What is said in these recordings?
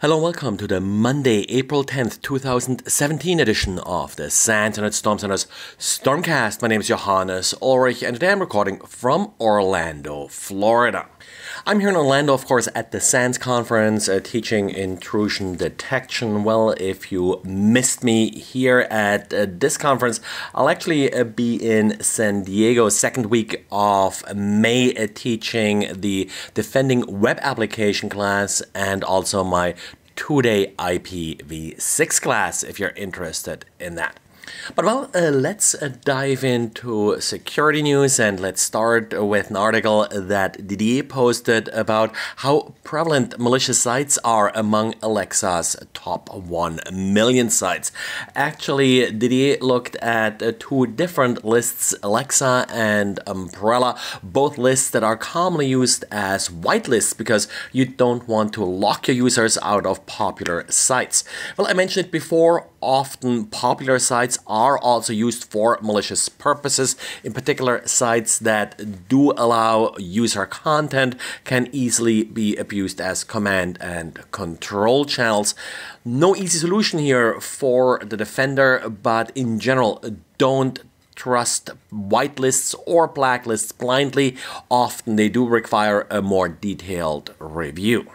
Hello and welcome to the Monday, April 10th, 2017 edition of the SANS Internet Storm Center's Stormcast. My name is Johannes Ulrich and today I'm recording from Orlando, Florida. I'm here in Orlando, of course, at the SANS conference uh, teaching intrusion detection. Well, if you missed me here at uh, this conference, I'll actually uh, be in San Diego second week of May uh, teaching the defending web application class and also my two-day IPv6 class if you're interested in that. But well, uh, let's uh, dive into security news and let's start with an article that Didier posted about how prevalent malicious sites are among Alexa's top 1 million sites. Actually, Didier looked at uh, two different lists, Alexa and Umbrella, both lists that are commonly used as whitelists because you don't want to lock your users out of popular sites. Well, I mentioned it before, often popular sites are also used for malicious purposes. In particular, sites that do allow user content can easily be abused as command and control channels. No easy solution here for the defender, but in general, don't trust whitelists or blacklists blindly. Often they do require a more detailed review.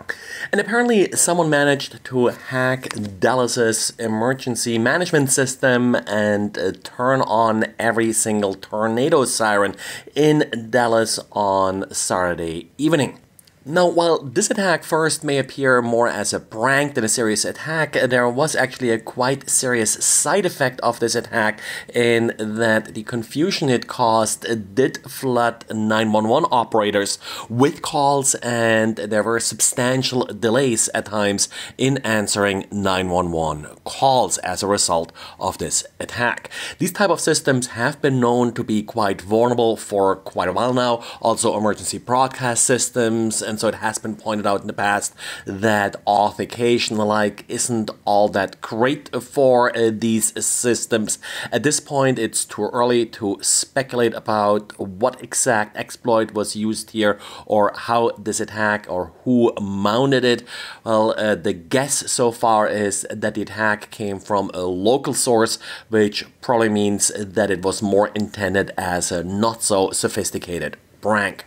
And apparently, someone managed to hack Dallas's emergency management system and uh, turn on every single tornado siren in Dallas on Saturday evening. Now, while this attack first may appear more as a prank than a serious attack, there was actually a quite serious side effect of this attack in that the confusion it caused did flood 911 operators with calls and there were substantial delays at times in answering 911 calls as a result of this attack. These type of systems have been known to be quite vulnerable for quite a while now, also emergency broadcast systems and so it has been pointed out in the past that authentication like isn't all that great for uh, these systems. At this point, it's too early to speculate about what exact exploit was used here or how this attack or who mounted it. Well, uh, the guess so far is that the attack came from a local source, which probably means that it was more intended as a not so sophisticated prank.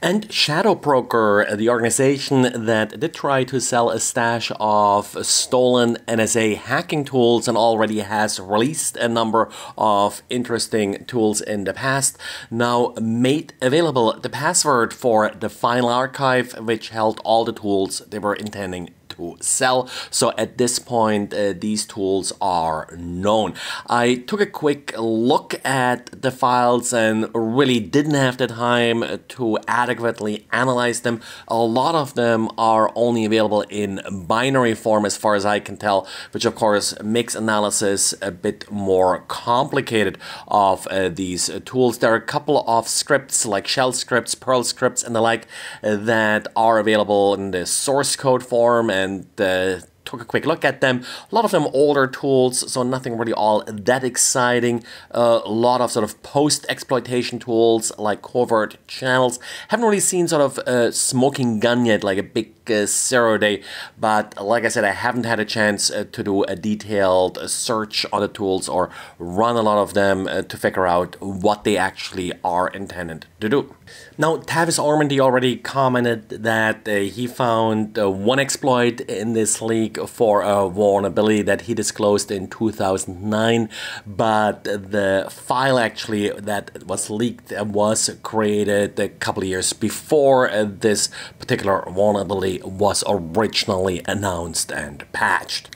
And Shadow Broker, the organization that did try to sell a stash of stolen NSA hacking tools and already has released a number of interesting tools in the past, now made available the password for the final archive, which held all the tools they were intending to sell. So at this point, uh, these tools are known. I took a quick look at the files and really didn't have the time to adequately analyze them. A lot of them are only available in binary form as far as I can tell, which of course makes analysis a bit more complicated of uh, these tools. There are a couple of scripts like shell scripts, Perl scripts, and the like uh, that are available in the source code form and uh, took a quick look at them. A lot of them older tools, so nothing really all that exciting. Uh, a lot of sort of post exploitation tools like covert channels. Haven't really seen sort of a smoking gun yet, like a big uh, zero day, but like I said, I haven't had a chance uh, to do a detailed search on the tools or run a lot of them uh, to figure out what they actually are intended to do. Now, Tavis Ormandy already commented that uh, he found uh, one exploit in this leak for a vulnerability that he disclosed in 2009, but the file actually that was leaked was created a couple years before uh, this particular vulnerability was originally announced and patched.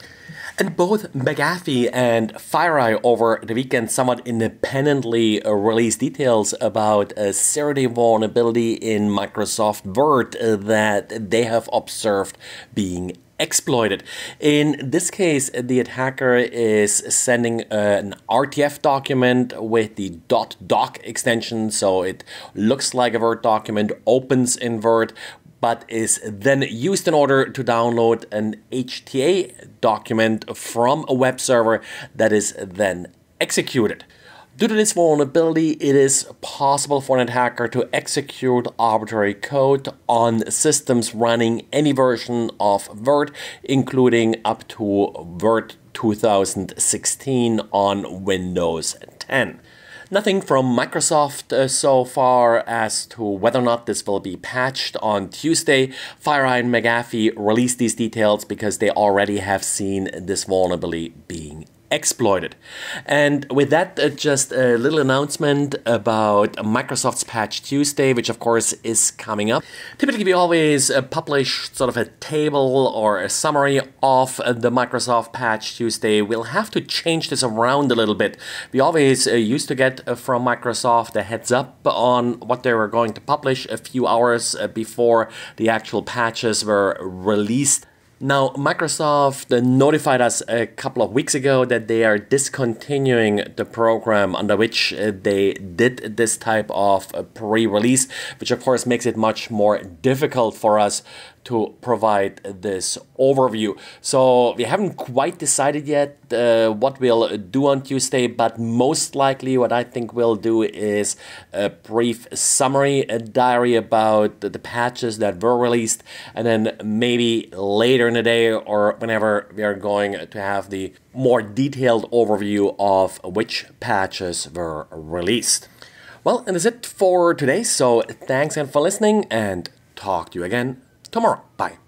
And both McAfee and FireEye over the weekend somewhat independently released details about a zero-day vulnerability in Microsoft Word that they have observed being exploited. In this case, the attacker is sending an RTF document with the .doc extension, so it looks like a Word document, opens in Word, but is then used in order to download an HTA document from a web server that is then executed. Due to this vulnerability, it is possible for an attacker to execute arbitrary code on systems running any version of Word, including up to Word 2016 on Windows 10. Nothing from Microsoft uh, so far as to whether or not this will be patched on Tuesday. FireEye and McAfee released these details because they already have seen this vulnerability being exploited. And with that, uh, just a little announcement about Microsoft's Patch Tuesday, which of course is coming up. Typically, we always uh, publish sort of a table or a summary of uh, the Microsoft Patch Tuesday. We'll have to change this around a little bit. We always uh, used to get uh, from Microsoft a heads up on what they were going to publish a few hours uh, before the actual patches were released. Now, Microsoft notified us a couple of weeks ago that they are discontinuing the program under which uh, they did this type of uh, pre release, which of course makes it much more difficult for us to provide this overview. So we haven't quite decided yet uh, what we'll do on Tuesday, but most likely what I think we'll do is a brief summary, a diary about the patches that were released, and then maybe later in the day or whenever we are going to have the more detailed overview of which patches were released. Well, and that's it for today. So thanks again for listening, and talk to you again tomorrow. Bye.